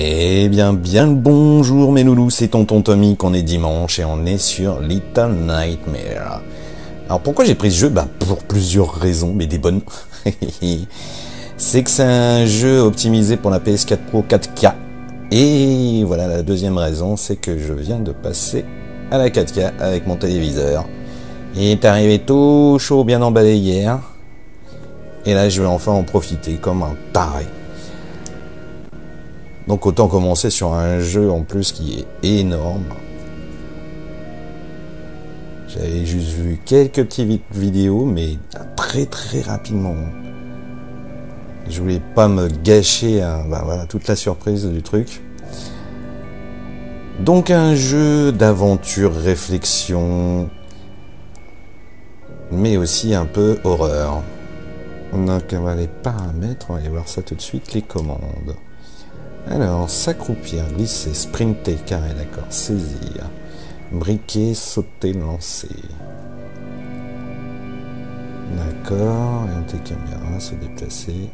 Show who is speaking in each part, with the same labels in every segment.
Speaker 1: Eh bien, bien le bonjour mes loulous, c'est Tonton Tommy qu'on est dimanche et on est sur Little Nightmare. Alors pourquoi j'ai pris ce jeu? Bah pour plusieurs raisons, mais des bonnes. c'est que c'est un jeu optimisé pour la PS4 Pro 4K. Et voilà la deuxième raison, c'est que je viens de passer à la 4K avec mon téléviseur. Il est arrivé tout chaud, bien emballé hier. Et là, je vais enfin en profiter comme un taré. Donc autant commencer sur un jeu en plus qui est énorme. J'avais juste vu quelques petites vidéos, mais très très rapidement. Je voulais pas me gâcher bah voilà, toute la surprise du truc. Donc un jeu d'aventure, réflexion, mais aussi un peu horreur. Donc on va les paramètres, on va aller voir ça tout de suite, les commandes. Alors, s'accroupir, glisser, sprinter, carré, d'accord, saisir, briquer, sauter, lancer. D'accord, orienter caméra, se déplacer.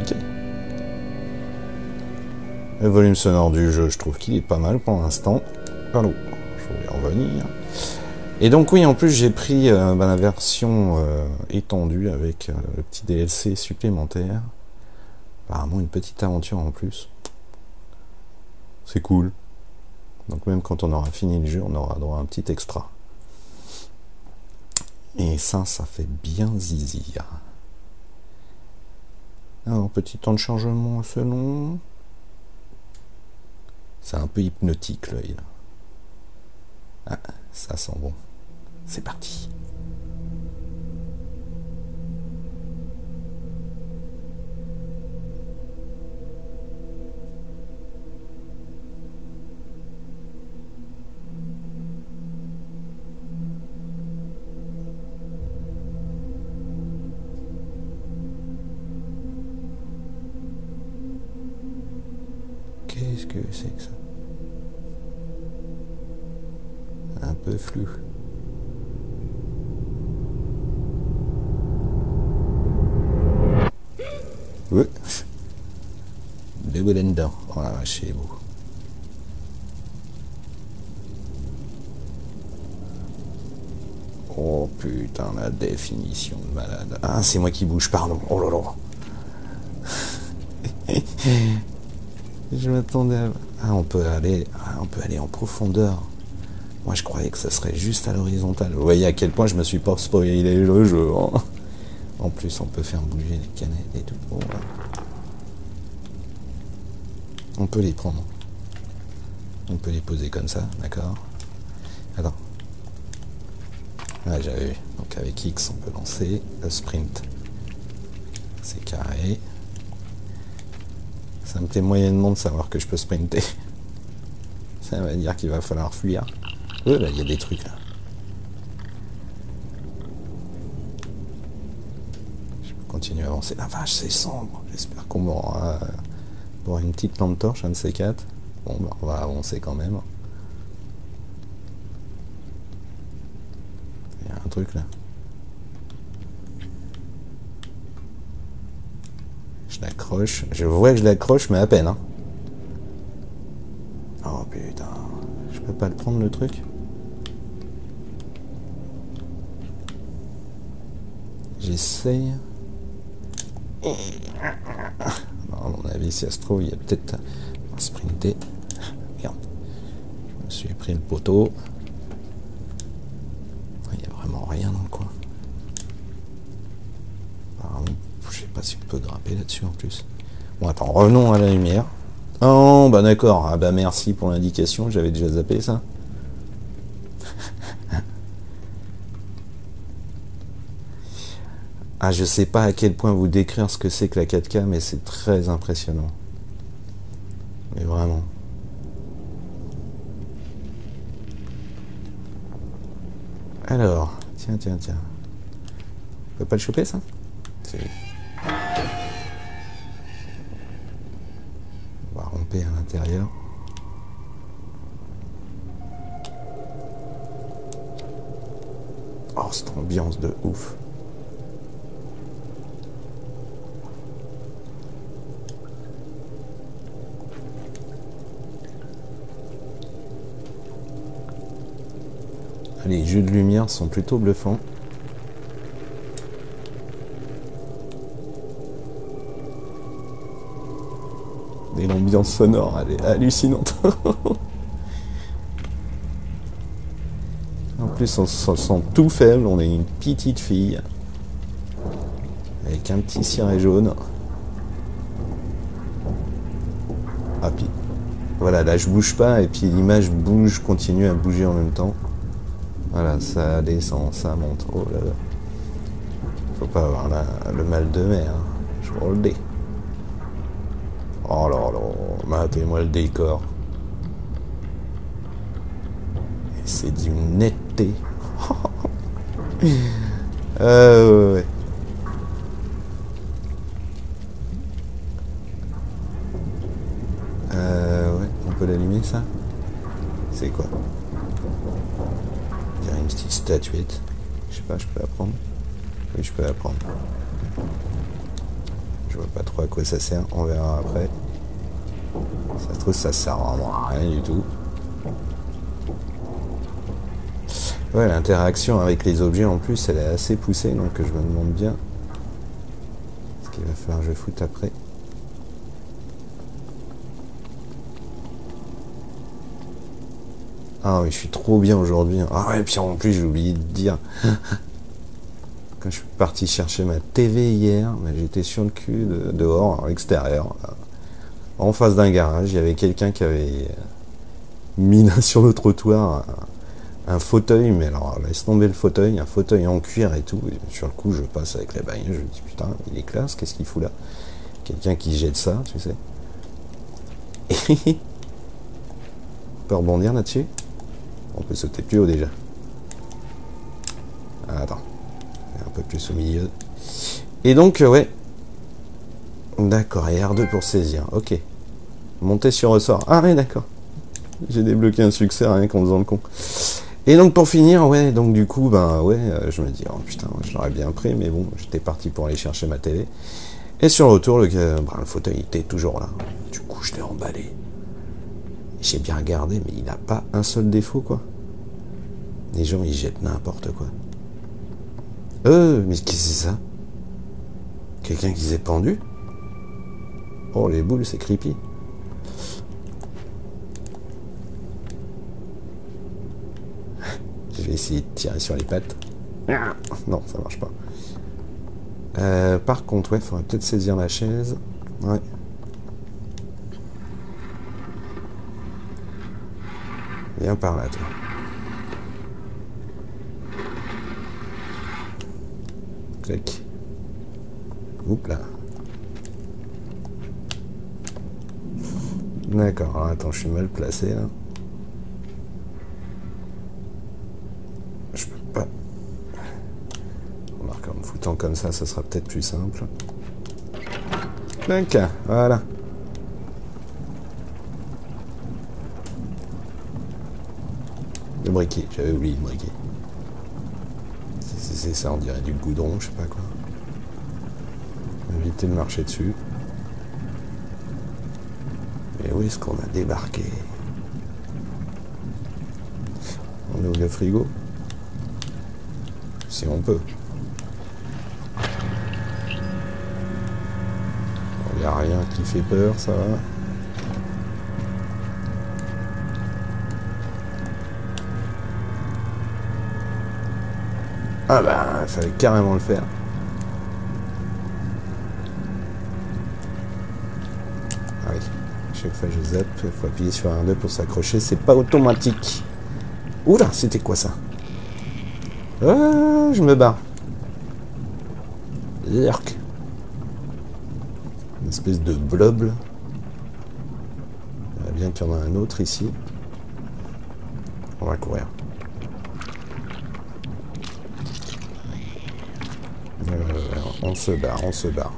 Speaker 1: Ok. Le volume sonore du jeu, je trouve qu'il est pas mal pour l'instant. Pardon, je voulais revenir. Et donc oui, en plus j'ai pris euh, ben, la version euh, étendue avec euh, le petit DLC supplémentaire. Apparemment une petite aventure en plus. C'est cool. Donc même quand on aura fini le jeu, on aura droit à un petit extra. Et ça, ça fait bien zizir. Alors, petit temps de chargement selon. C'est un peu hypnotique l'œil. Ah, ça sent bon. C'est parti. C'est que ça Un peu flou. Ouais. Deux dedans. Oh la vache, c'est beau. Oh putain, la définition de malade. Ah, c'est moi qui bouge, pardon. Oh là. Je m'attendais à... Ah, on peut aller... Ah, on peut aller en profondeur. Moi, je croyais que ça serait juste à l'horizontale. Vous voyez à quel point je me suis pas spoilé le jeu. Hein. en plus, on peut faire bouger les canettes et tout. On peut les prendre. On peut les poser comme ça, d'accord Attends. Ah, j'avais. Donc avec X, on peut lancer le sprint. C'est carré. Ça me plaît moyennement de savoir que je peux sprinter. Ça veut dire qu'il va falloir fuir. Là, il y a des trucs là. Je peux continuer à avancer. La vache, c'est sombre. J'espère qu'on aura pour une petite lampe torche, un de ces quatre. Bon, bah, on va avancer quand même. Il y a un truc là. L'accroche. Je vois que je l'accroche, mais à peine. Hein. Oh putain. Je peux pas le prendre le truc? J'essaye. à mon avis, si ça se trouve, il y a peut-être un sprinter. Regarde. Je me suis pris le poteau. Il n'y a vraiment rien dans le coin. Si on peut grimper là-dessus en plus. Bon, attends, revenons à la lumière. Oh, bah d'accord. Ah bah merci pour l'indication, j'avais déjà zappé ça. Ah, je sais pas à quel point vous décrire ce que c'est que la 4K, mais c'est très impressionnant. Mais vraiment. Alors, tiens, tiens, tiens. On peut pas le choper, ça? Oh, cette ambiance de ouf. Les jeux de lumière sont plutôt bluffants. Sonore, elle est hallucinante. en plus, on se sent tout faible. On est une petite fille. Avec un petit ciré jaune. Ah, voilà, là je bouge pas et puis l'image bouge, continue à bouger en même temps. Voilà, ça descend, ça monte. Oh là là. Faut pas avoir le mal de mer. Hein. Je roule le dé. Oh là là, matez-moi le décor. C'est d'une netteté. euh, ouais. l'allumer ça? C'est quoi? Il y a une petite statuette. Je sais pas, je peux la prendre? Oui, je peux la prendre. Je vois pas trop à quoi ça sert, on verra après. Ça se trouve, ça sert vraiment à rien du tout. Ouais, l'interaction avec les objets en plus, elle est assez poussée, donc je me demande bien ce qu'il va falloir que je foute après. Ah oui, je suis trop bien aujourd'hui. Ah ouais, puis en plus, j'ai oublié de dire. Quand je suis parti chercher ma TV hier, j'étais sur le cul dehors, à l'extérieur, en face d'un garage. Il y avait quelqu'un qui avait mis sur le trottoir un, fauteuil, mais alors laisse tomber le fauteuil, un fauteuil en cuir et tout. sur le coup, je passe avec la bagnole, je me dis putain, il est classe, qu'est-ce qu'il fout là? Quelqu'un qui jette ça, tu sais. On peut rebondir là-dessus? On peut sauter plus haut déjà. Ah, attends. Un peu plus au milieu. Et donc, euh, ouais. D'accord, et R2 pour saisir. Ok. Monter sur ressort. Ah ouais, d'accord. J'ai débloqué un succès rien qu'en faisant le con. Et donc pour finir, ouais, donc du coup, ben ouais, euh, je me dis, oh putain, je l'aurais bien pris, mais bon, j'étais parti pour aller chercher ma télé. Et sur le retour, le, ben, le fauteuil était toujours là. Du coup, je l'ai emballé. J'ai bien regardé, mais il n'a pas un seul défaut, quoi. Les gens, ils jettent n'importe quoi. Euh, mais qu'est-ce que c'est ça? Quelqu'un qui s'est pendu? Oh, les boules, c'est creepy. Je vais essayer de tirer sur les pattes. Non, ça marche pas. Euh, par contre, ouais, faudrait peut-être saisir la chaise. Ouais. Viens par là, toi. Clic. Oups là. D'accord, attends, je suis mal placé là. Je peux pas. Remarque, en me foutant comme ça, ça sera peut-être plus simple. Clic, voilà. Le briquet, j'avais oublié le briquet. Ça, on dirait du goudron, je sais pas quoi. Éviter de marcher dessus. Mais où est-ce qu'on a débarqué? On ouvre le frigo? Si on peut. Il n'y a rien qui fait peur, ça va. Ah bah, il fallait carrément le faire. Ah oui, chaque fois je zappe, il faut appuyer sur un 2 pour s'accrocher, c'est pas automatique. Oula, c'était quoi ça? Ah, je me bats. Yerk. Une espèce de blob. Il y a bien qu'il y en a un autre ici. On va courir. On se barre, on se barre.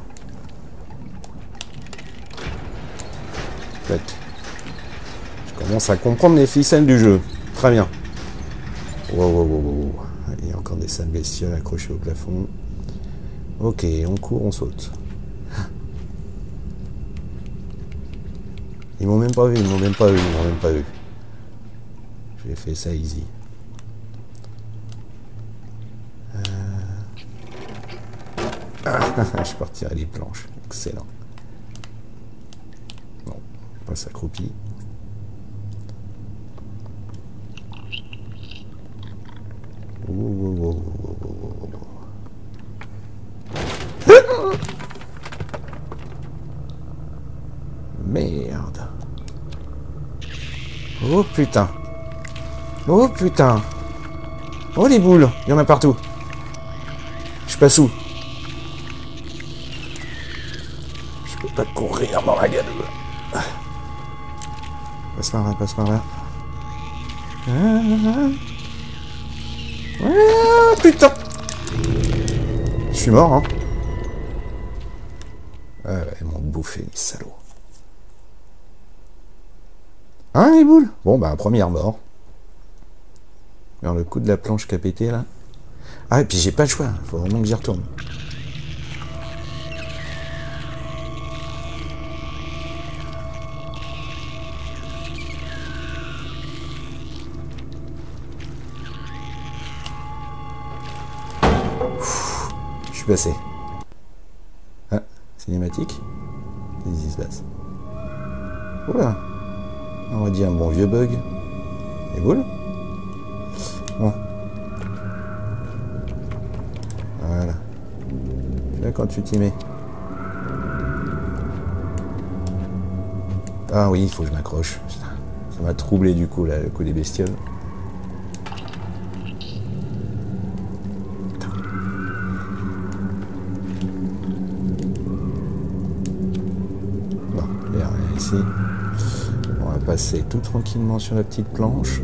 Speaker 1: Je commence à comprendre les ficelles du jeu. Très bien. Wow, wow, wow, wow. Il y a encore des salles bestioles accrochées au plafond. Ok, on court, on saute. Ils m'ont même pas vu, ils m'ont même pas vu, ils m'ont même pas vu. J'ai fait ça easy. je retirer les planches. Excellent. Bon, on passe. Merde. Oh putain. Oh putain. Oh les boules, il y en a partout. Je passe où? Par là, passe par là. Ah, putain Je suis mort, hein Ah ils m'ont bouffé, les salauds. Hein, les boules? Bon, bah, première mort. Alors, le coup de la planche qui a pété, là. Ah, et puis j'ai pas le choix, faut vraiment que j'y retourne. Suis passé. Ah, cinématique Qu'est-ce se passe? Oula On va dire un bon vieux bug. Et boule. Voilà. Là quand tu t'y mets. Ah oui, il faut que je m'accroche. Ça m'a troublé du coup là, le coup des bestioles. On va passer tout tranquillement sur la petite planche.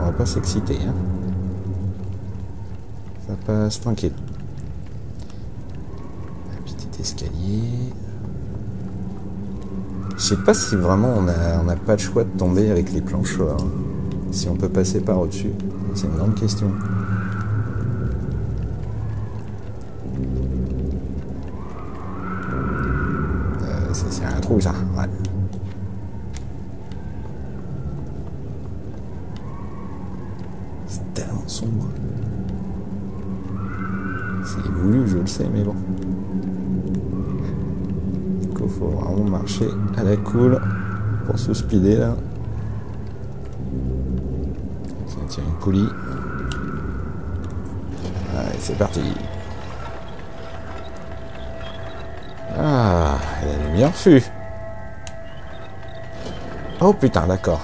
Speaker 1: On va pas s'exciter. Hein. Ça passe tranquille. Un petit escalier. Je sais pas si vraiment on n'a a pas le choix de tomber avec les planches. hein. Si on peut passer par au-dessus. C'est une grande question. Euh, c'est un trou ça, ouais. C'est tellement sombre. C'est voulu, je le sais, mais bon. Coup, faut vraiment marcher à la cool pour se speeder là. Tiens, tiens, une poulie. Allez, c'est parti. Bien fut. Oh putain, d'accord.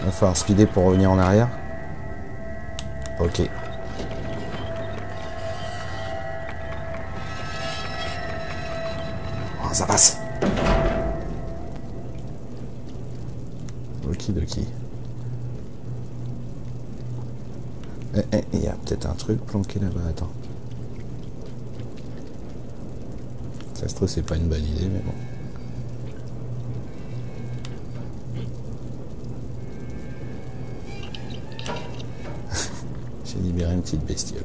Speaker 1: Il va falloir speeder pour revenir en arrière. Ok. Oh, ça passe. Okidoki. Eh, eh, il y a peut-être un truc planqué là-bas, attends. C'est pas une bonne idée, mais bon. J'ai libéré une petite bestiole.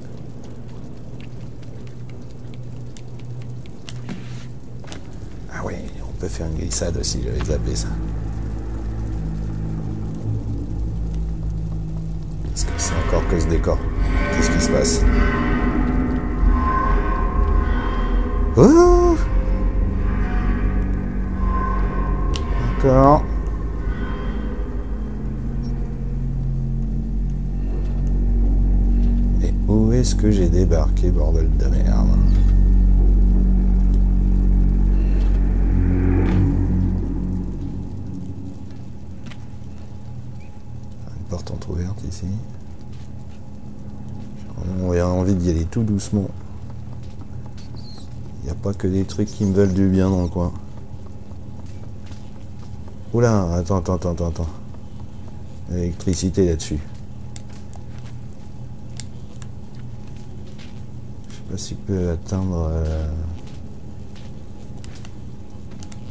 Speaker 1: Ah ouais, on peut faire une glissade aussi, j'avais zappé ça. Est-ce que c'est encore que ce décor Qu'est-ce qui se passe? Oh D'accord. Et où est-ce que j'ai débarqué, bordel de merde Une porte entrouverte ici. J'ai envie d'y aller tout doucement. Il n'y a pas que des trucs qui me veulent du bien dans le coin. Oula, attends, attends, attends, attends. L'électricité là-dessus. Je sais pas si je peux atteindre... euh,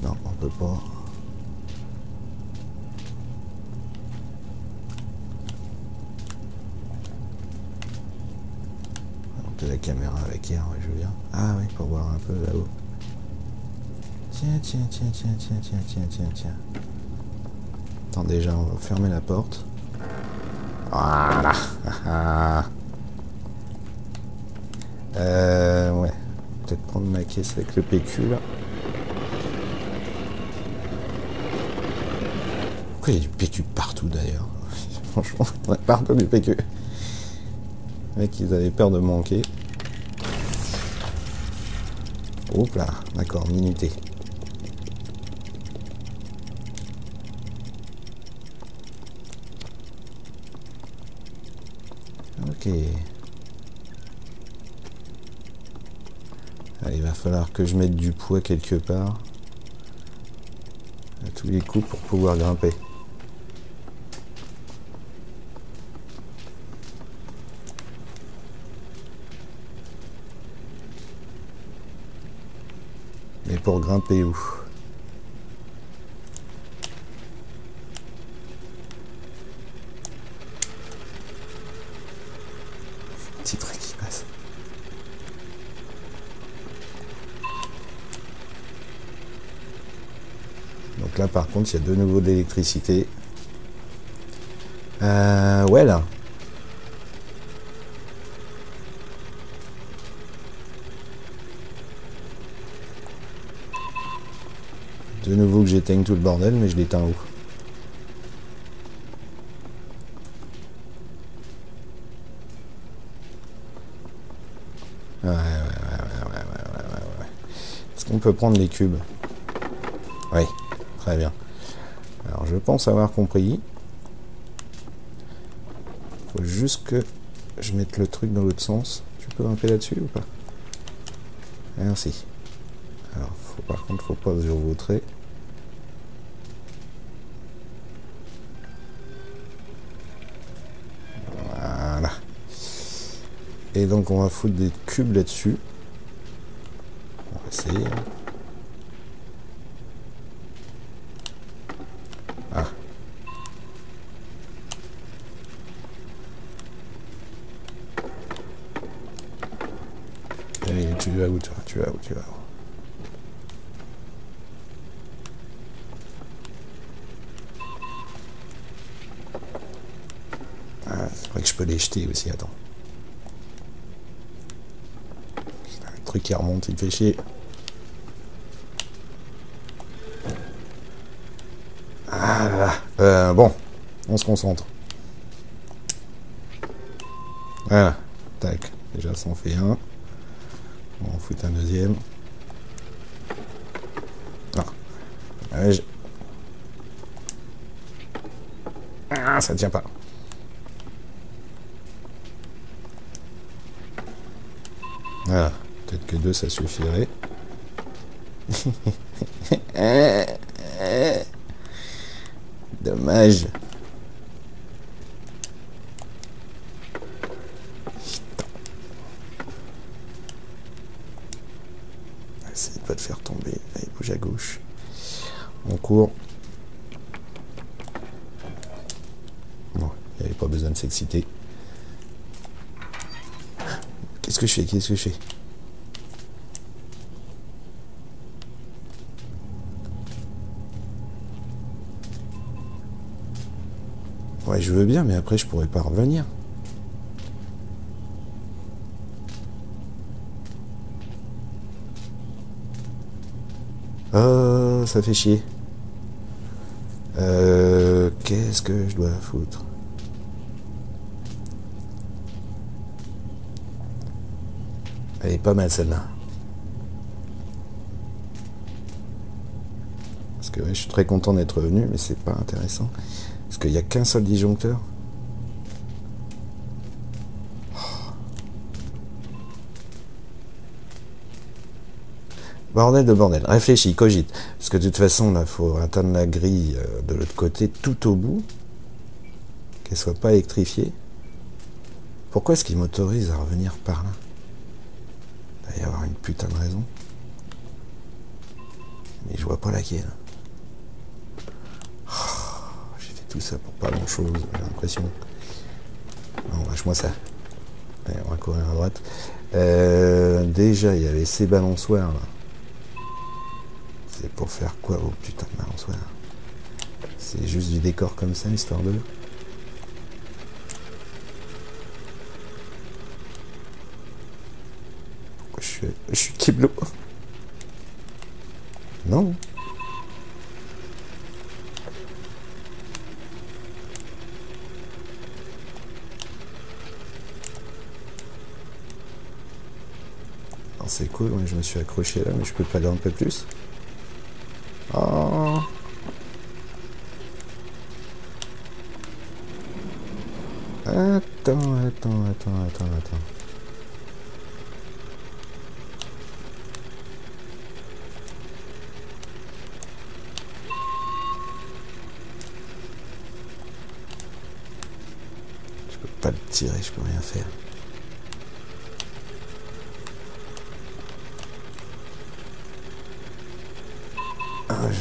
Speaker 1: Non, on peut pas. Peut la caméra avec hier, je bien. Ah oui, pour voir un peu là-haut. Tiens, tiens, tiens, tiens, tiens, tiens, tiens, tiens, tiens. Attends, déjà, on va fermer la porte. Voilà. euh, ouais. Peut-être prendre ma caisse avec le PQ, là. Pourquoi il y a du PQ partout, d'ailleurs Franchement, ouais, partout du PQ. Les mecs, ils avaient peur de manquer. Oups là, d'accord, minuté. Que je mette du poids quelque part. À tous les coups pour pouvoir grimper. Mais pour grimper où? par contre, il y a de nouveau de l'électricité. Euh, ouais, là. De nouveau que j'éteigne tout le bordel, mais je l'éteins où Ouais, ouais, ouais, ouais, ouais, ouais, ouais, ouais. Est-ce qu'on peut prendre les cubes? Oui très bien. Alors je pense avoir compris. Faut juste que je mette le truc dans l'autre sens. Tu peux grimper là-dessus ou pas? Merci. Alors, par contre, faut pas survautrer. Voilà. Et donc, on va foutre des cubes là-dessus. On va essayer. Ah. Allez, tu vas Tu vas où Tu vas où Ah, c'est vrai que je peux les jeter aussi, attends. Le truc qui remonte, il fait chier. Ah là. Euh, bon, on se concentre. Voilà, tac. Déjà, ça en fait un. Foutre un deuxième. Ah. Ouais, je- Ah, ça tient pas. Voilà, peut-être que deux, ça suffirait. Dommage. Essaye de pas te faire tomber. Allez, bouge à gauche. On court. Bon, il n'y avait pas besoin de s'exciter. Qu'est-ce que je fais? Qu'est-ce que je fais? Ouais, je veux bien, mais après, je pourrais pas revenir. Oh, ça fait chier. Euh, qu'est-ce que je dois foutre? Elle est pas mal celle-là. Parce que je suis très content d'être venu, mais c'est pas intéressant. Parce qu'il n'y a qu'un seul disjoncteur. Bordel de bordel. Réfléchis, cogite. Parce que de toute façon, là, faut atteindre la grille euh, de l'autre côté tout au bout. Qu'elle soit pas électrifiée. Pourquoi est-ce qu'il m'autorise à revenir par là? Il doit y avoir une putain de raison. Mais je vois pas laquelle. Oh, J'ai fait tout ça pour pas grand chose, j'ai l'impression. Non, lâche-moi ça. Allez, on va courir à droite. Euh, déjà, il y avait ces balançoires là. C'est pour faire quoi Oh putain de balançoire C'est juste du décor comme ça, histoire de. Pourquoi je suis, je suis Kiblo Non c'est cool, je me suis accroché là, mais je peux pas aller un peu plus. Oh. Attends, attends, attends, attends, attends. Je peux pas le tirer, je peux rien faire.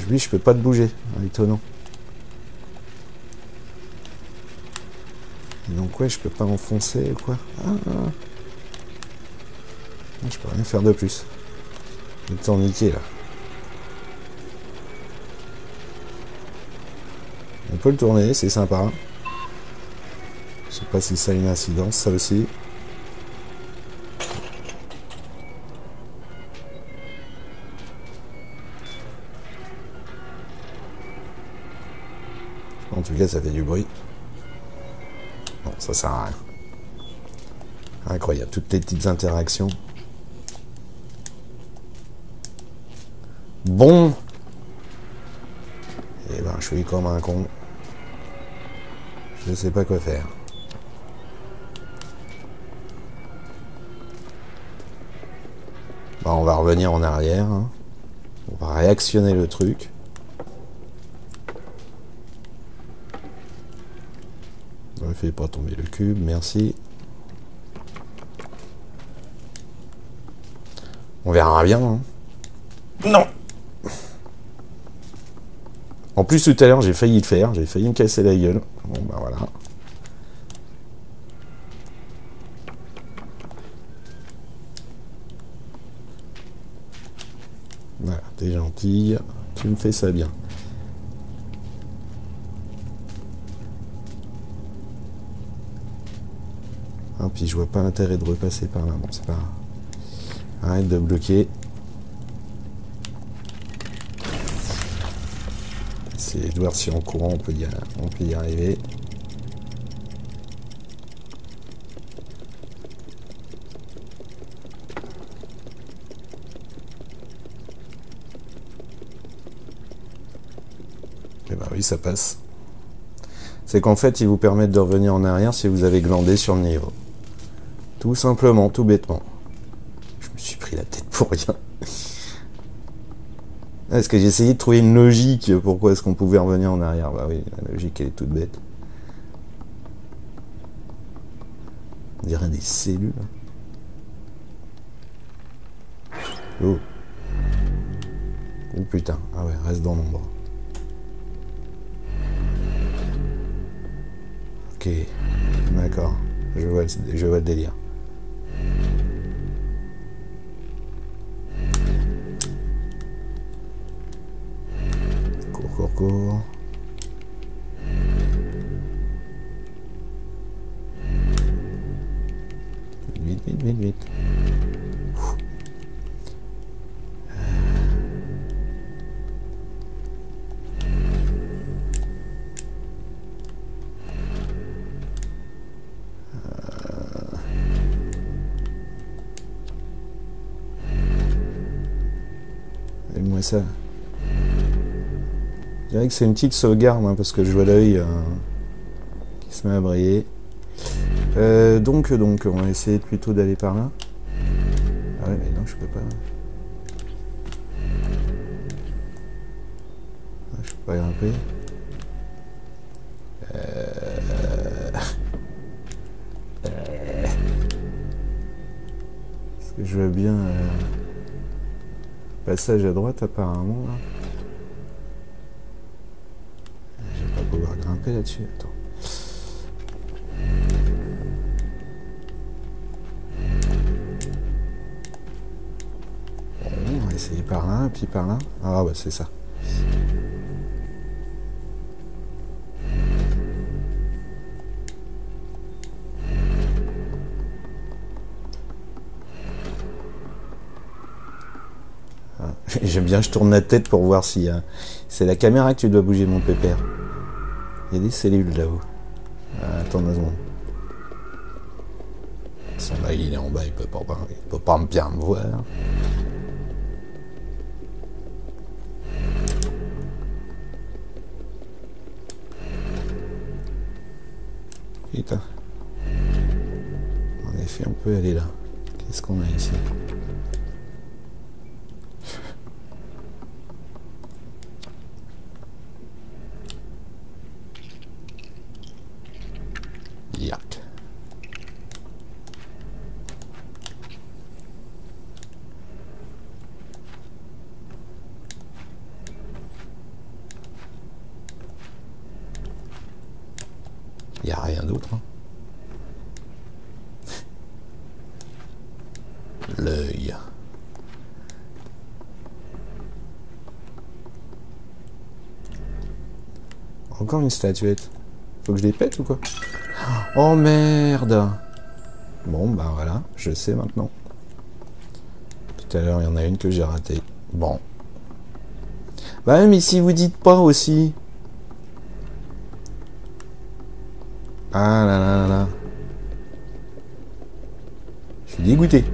Speaker 1: Lui, je peux pas te bouger. Étonnant. donc, ouais, je peux pas enfoncer ou quoi. Ah, ah. Je peux rien faire de plus. Il est là. On peut le tourner, c'est sympa. Je sais pas si ça a une incidence, ça aussi. Ça fait du bruit. Bon, ça sert à rien. Incroyable, toutes les petites interactions. Bon. Et eh ben, je suis comme un con. Je ne sais pas quoi faire. on va revenir en arrière. Hein. On va réactionner le truc. Ne fais pas tomber le cube, merci. On verra bien. Hein. Non En plus, tout à l'heure, j'ai failli le faire. J'ai failli me casser la gueule. Bon, ben voilà. Voilà, t'es gentille. Tu me fais ça bien. Puis je vois pas l'intérêt de repasser par là. Bon, c'est pas Arrête de bloquer. C'est de voir si en courant on peut y, on peut y arriver. Eh ben oui, ça passe. C'est qu'en fait, ils vous permettent de revenir en arrière si vous avez glandé sur le niveau. Tout simplement, tout bêtement. Je me suis pris la tête pour rien. Est-ce que j'ai essayé de trouver une logique Pourquoi est-ce qu'on pouvait revenir en arrière? Bah oui, la logique elle est toute bête. On dirait des cellules. Oh. Oh putain. Ah ouais, reste dans l'ombre. Ok. D'accord. Je je vois le délire. Vite, vite, vite, vite. moi ça dirais que c'est une petite sauvegarde, parce que je vois l'œil euh, qui se met à briller. Euh, donc, donc, on va essayer plutôt d'aller par là. Ah ouais, mais non, je peux pas. Ah, je peux pas grimper. Euh... Est-ce que je vois bien... Euh, passage à droite apparemment là là-dessus. Attends. on va essayer par là, puis par là. Ah bah c'est ça. Ah, J'aime bien, je tourne la tête pour voir si euh, c'est la caméra que tu dois bouger, mon pépère. Il y a des cellules là-haut. Ah, attends une seconde. Son là, il est en bas, il peut pas, il peut pas bien me voir. Putain. En effet, on peut aller là. Qu'est-ce qu'on a ici Yak. Il n'y a rien d'autre. hein. L'œil. Encore une statuette. Faut que je les pète ou quoi? Oh merde Bon bah voilà, je sais maintenant. Tout à l'heure, il y en a une que j'ai ratée. Bon. Bah mais si vous dites pas aussi. Ah là là là là. Je suis dégoûté.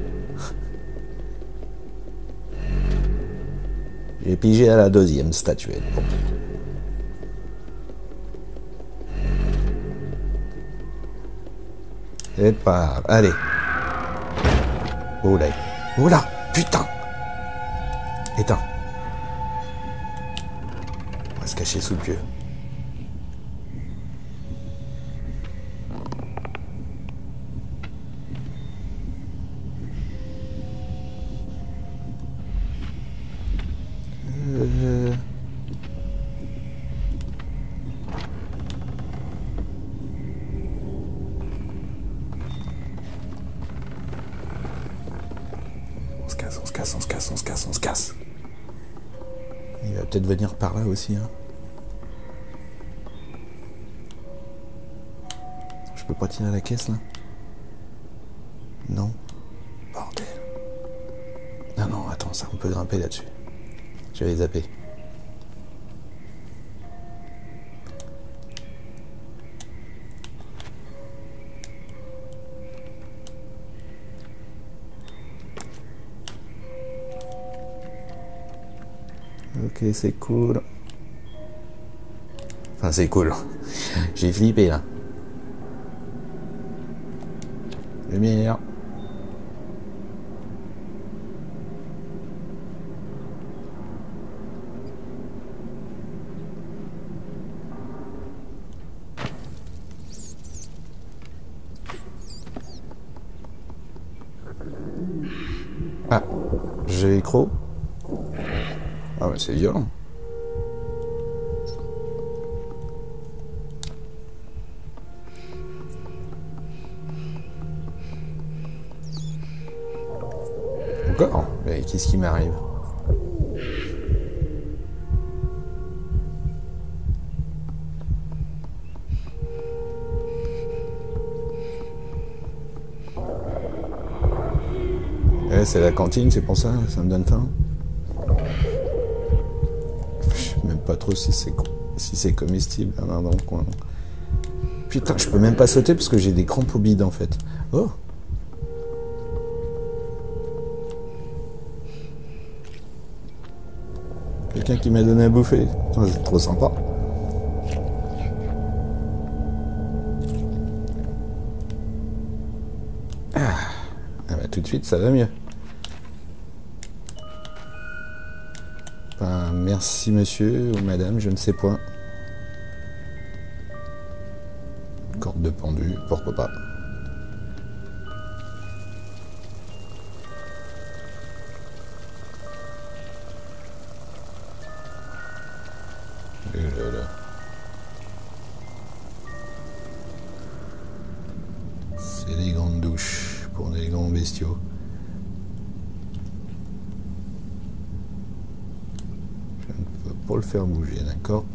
Speaker 1: J'ai pigé à la deuxième statuette. Bon. C'est pas. Allez. Oh là. Putain. Éteins. On va se cacher sous le pieu. Hein. Je peux pas tirer la caisse là? Non. Bordel. Non, non, attends, ça, on peut grimper là-dessus. Je vais zapper. Ok, c'est cool. C'est cool. J'ai flippé là. Lumière. Ah, j'ai croc. Ah ouais, c'est violent. Qui m'arrive Eh, c'est la cantine, c'est pour ça, ça me donne faim. Je sais même pas trop si c'est si c'est comestible. Non, non, quoi. Putain, je peux même pas sauter parce que j'ai des crampes au bide en fait. Oh Qui m'a donné à bouffer. C'est trop sympa. Ah, Ah bah, tout de suite, ça va mieux. Enfin, merci monsieur ou madame, je ne sais point.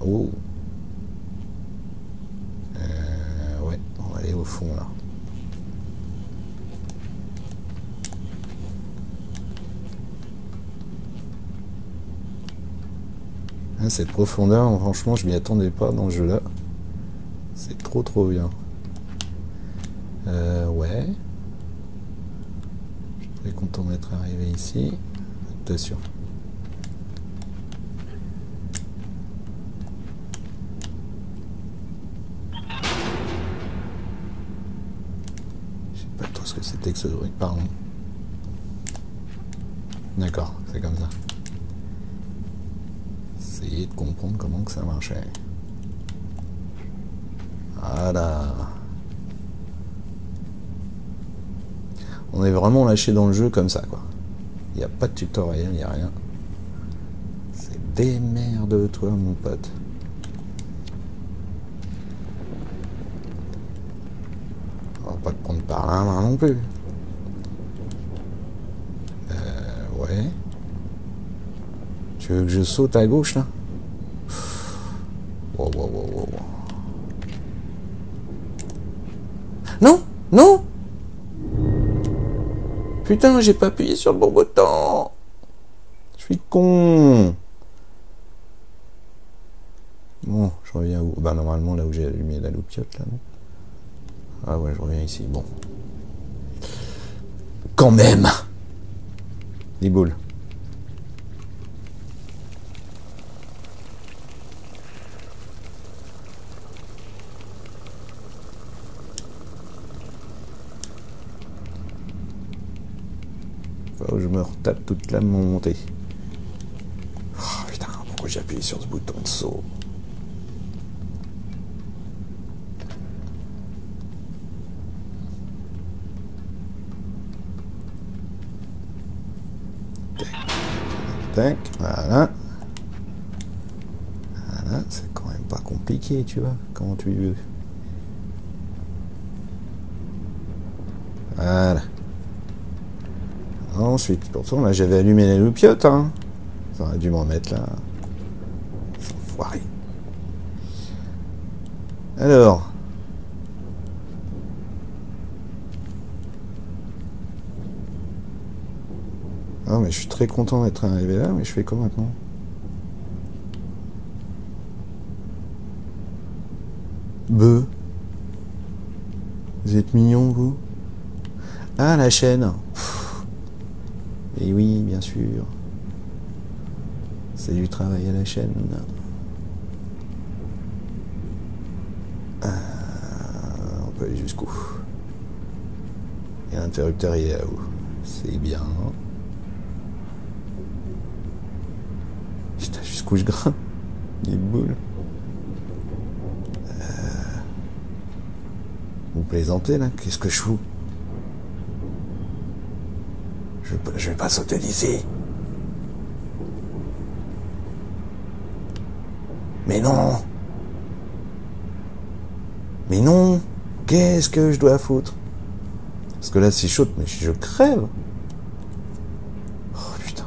Speaker 1: Oh Euh, Ouais, on va aller au fond là. Ah, cette profondeur, franchement, je m'y attendais pas dans ce jeu-là. C'est trop trop bien. Euh, ouais. Je suis très content d'être arrivé ici. Attention. Ce bruit, pardon. D'accord, c'est comme ça. Essayer de comprendre comment que ça marchait. Voilà. On est vraiment lâché dans le jeu comme ça, quoi. Il n'y a pas de tutoriel, il n'y a rien. C'est démerde-toi, mon pote. On va pas te prendre par main non plus. Euh, ouais. Tu veux que je saute à gauche, là. Non Non. Putain, j'ai pas appuyé sur le bon bouton. Je suis con. Bon, je reviens où? Bah normalement là où j'ai allumé la loupiote là, non? Ah ouais, je reviens ici, bon. Quand même. Des boules. Me retape toute la montée. Oh putain, pourquoi j'ai appuyé sur ce bouton de saut voilà. Voilà, c'est quand même pas compliqué, tu vois. Comment tu veux. Voilà. Ensuite, pourtant, là, j'avais allumé la loupiote, hein. Ça aurait dû m'en mettre là. Enfoiré. Alors. Ah, mais je suis très content d'être arrivé là, mais je fais quoi maintenant? Beu. Vous êtes mignon, vous? Ah, la chaîne. Et oui, bien sûr. C'est du travail à la chaîne. Euh, on peut aller jusqu'où? Et l'interrupteur il est là où? C'est bien. Putain, jusqu'où je grimpe? Les boules. Euh, vous plaisantez là? Qu'est-ce que je fous? Je, vais pas sauter d'ici. Mais non. Mais non. Qu'est-ce que je dois foutre? Parce que là, si saute, mais je crève. Oh putain.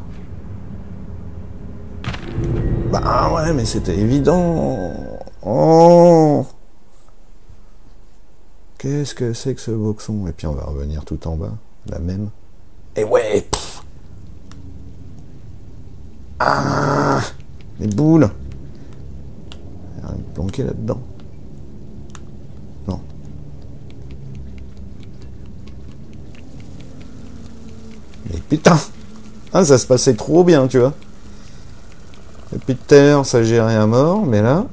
Speaker 1: Bah ouais, mais c'était évident. Oh. Qu'est-ce que c'est que ce boxon? Et puis on va revenir tout en bas, la même. Ouais Ah Les boules Il y a un planqué là-dedans. Non. Mais putain Ah, ça se passait trop bien, tu vois. À l'heure, ça gérait à mort, mais là,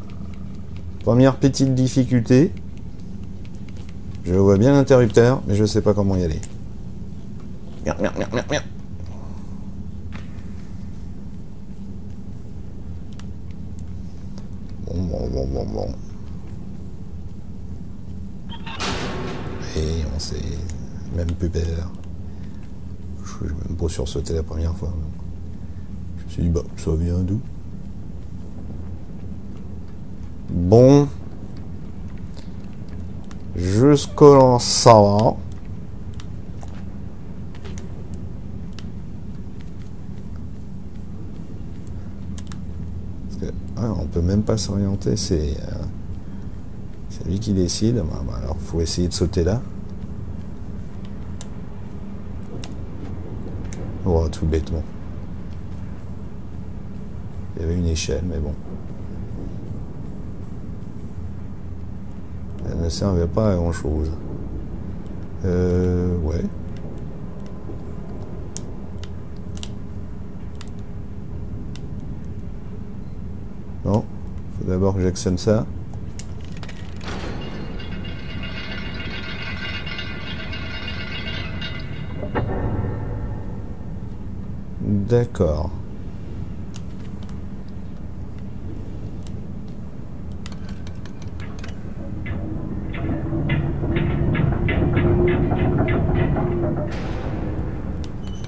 Speaker 1: première petite difficulté. Je vois bien l'interrupteur, mais je sais pas comment y aller. Merde, merde, merde, merde. Bon, bon, bon, bon, bon. Et on s'est même plus peur. Je suis même pas sursauté la première fois. Je me suis dit, bah, ça vient d'où? Bon. Jusqu'au ça va. même pas s'orienter, c'est euh, lui qui décide. Bah, bah, alors, faut essayer de sauter là. Oh, tout bêtement. Il y avait une échelle, mais bon. Elle ne servait pas à grand chose. Euh, ouais. Non, faut d'abord que j'actionne ça. D'accord.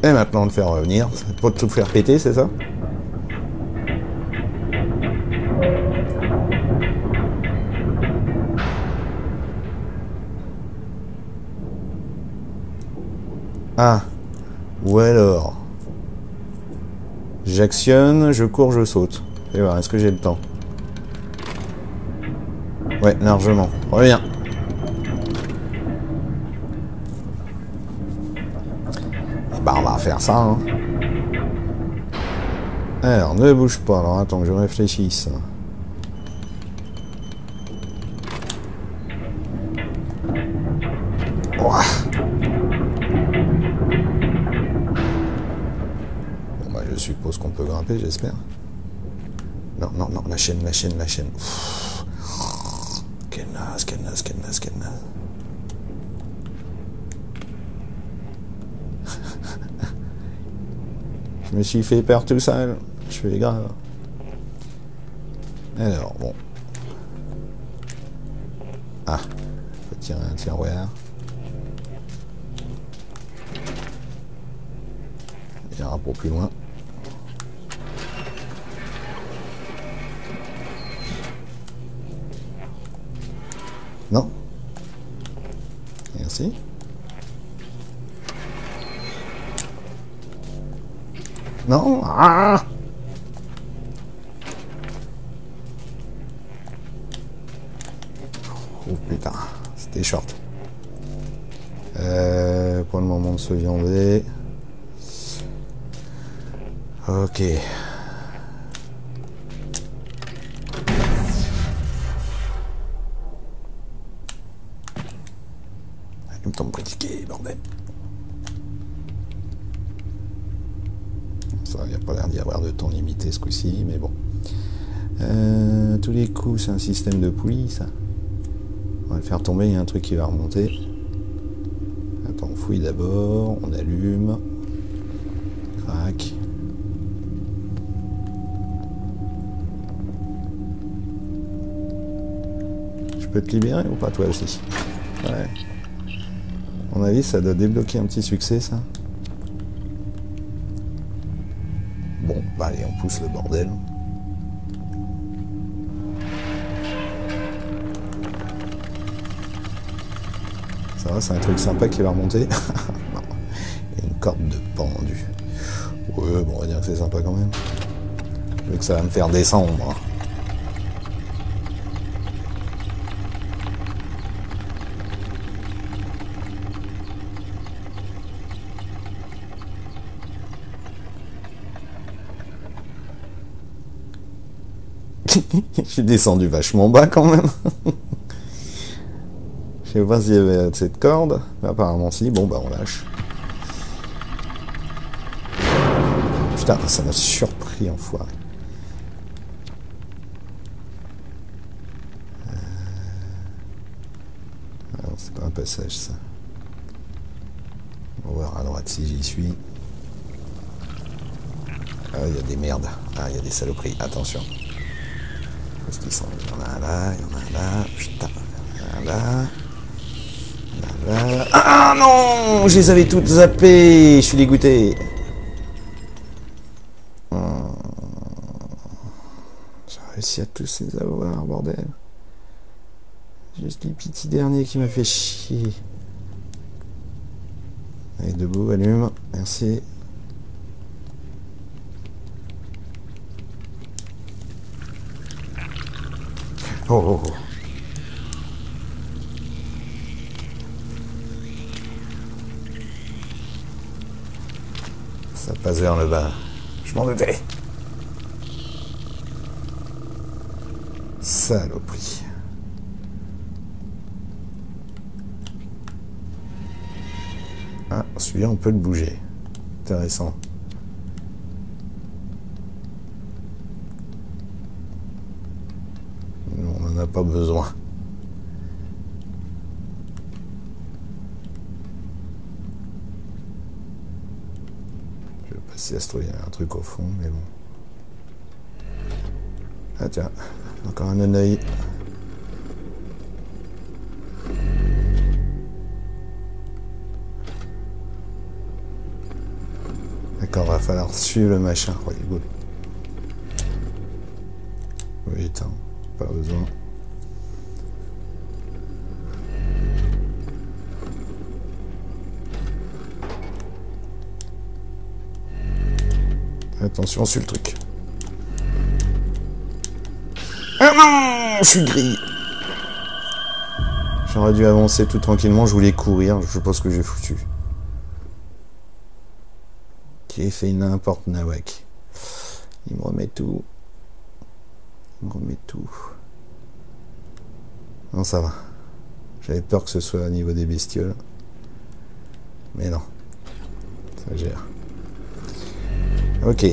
Speaker 1: Et maintenant le faire revenir, pour tout faire péter, c'est ça? Ou alors, j'actionne, je cours, je saute. Et voir, est-ce que j'ai le temps? Ouais, largement. Reviens. Bah, on va faire ça. Hein. Alors, ne bouge pas. Alors, attends que je réfléchisse. J'espère. Non, non, non, la chaîne, la chaîne, la chaîne. Quelle naze, quelle naze, quelle naze, quelle naze. Je me suis fait peur tout seul. Je fais grave. Alors, bon. Ah, faut tirer un tiroir. Il y aura pour plus loin. Non ah Oh putain, c'était short. Euh, pour le moment de se viander. Ok. Bon. Euh, tous les coups, c'est un système de poulie, ça. On va le faire tomber, il y a un truc qui va remonter. Attends, on fouille d'abord, on allume. Crac. Je peux te libérer ou pas, toi aussi? Ouais. À mon avis, ça doit débloquer un petit succès, ça. Pousse le bordel. Ça va, c'est un truc sympa qui va remonter. Une corde de pendu. Ouais, bon, on va dire que c'est sympa quand même. Vu que ça va me faire descendre. hein. Je suis descendu vachement bas quand même. Je sais pas s'il y avait cette corde. Mais apparemment si. Bon bah on lâche. Putain, ça m'a surpris enfoiré. Euh... Ah non, c'est pas un passage ça. On va voir à droite si j'y suis. Ah, il y a des merdes. Ah, il y a des saloperies. Attention. Il y en a là, il y en a là. Putain, il y en a là. Là. Ah non Je les avais toutes zappées. Je suis dégoûté. Hum. J'ai réussi à tous les avoir, bordel. Juste les petits derniers qui m'a fait chier. Allez, debout, allume. Merci. Oh, oh, oh. Ça passe vers le bas. Je m'en doutais. Saloperie. Ah, celui-là, on peut le bouger. Intéressant. On n'en a pas besoin. Je vais passer à se trouver un truc au fond, mais bon. Ah tiens, encore un œil. D'accord, va falloir suivre le machin. Oh, beau. Oui, attends, pas besoin. Attention sur le truc. Ah non Je suis gris J'aurais dû avancer tout tranquillement, je voulais courir, je pense que j'ai foutu. J'ai fait n'importe nawak. Il me remet tout. Il me remet tout. Non, ça va. J'avais peur que ce soit au niveau des bestioles. Mais non. Ça gère. Ok.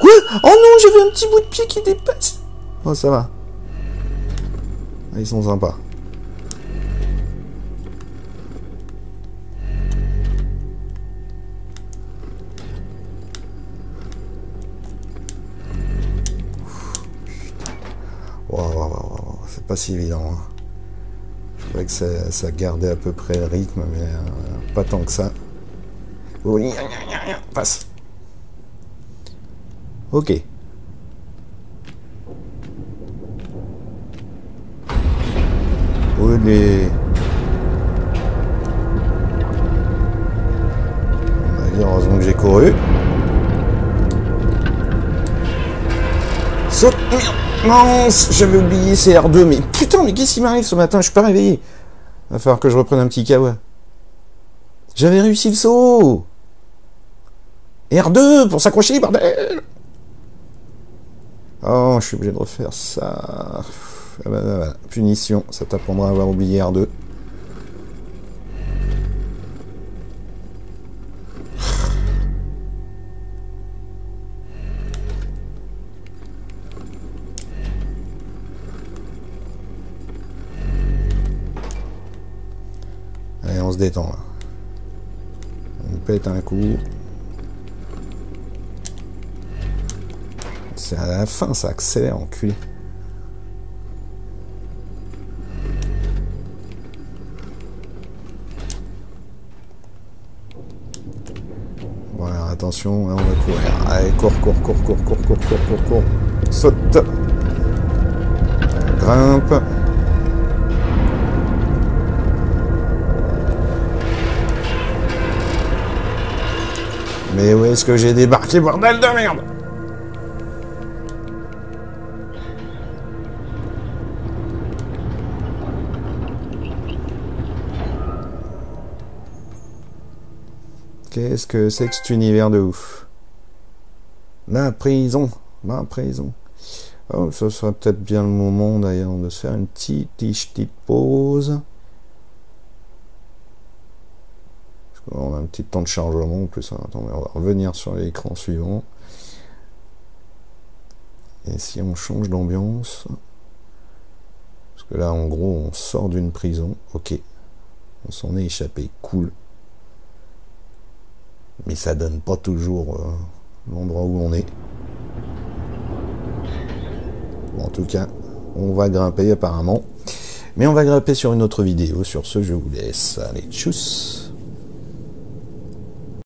Speaker 1: Quoi? Oh non, vu un petit bout de pied qui dépasse. Oh, ça va. Ah, ils sont sympas. C'est pas si évident. Hein. Je trouvais que ça, ça, gardait à peu près le rythme, mais euh, pas tant que ça. Passe. Ok. Olé. On va dire heureusement que j'ai couru. Saute Mince J'avais oublié c'est R2, mais putain, mais qu'est-ce qui m'arrive ce matin? Je suis pas réveillé. Va falloir que je reprenne un petit kawa. J'avais réussi le saut R2 pour s'accrocher, bordel Oh, je suis obligé de refaire ça. Ah bah, bah, bah. Punition, ça t'apprendra à avoir oublié R2. Allez, on se détend là. On pète un coup. C'est à la fin, ça accélère, enculé. Voilà, attention, là on va courir. Allez, cours, cours, cours, cours, cours, cours, cours, cours, cours. Saute. Grimpe. Mais où est-ce que j'ai débarqué, bordel de merde? Qu'est-ce que c'est que cet univers de ouf? Ma prison Ma prison Oh, ce serait peut-être bien le moment d'ailleurs de se faire une petite, petite pause. On a un petit temps de chargement en plus. Hein. on va revenir sur l'écran suivant. Et si on change d'ambiance, parce que là en gros on sort d'une prison, ok, on s'en est échappé, cool. Mais ça donne pas toujours euh, l'endroit où on est. en tout cas, on va grimper apparemment. Mais on va grimper sur une autre vidéo. Sur ce, je vous laisse. Allez, tchuss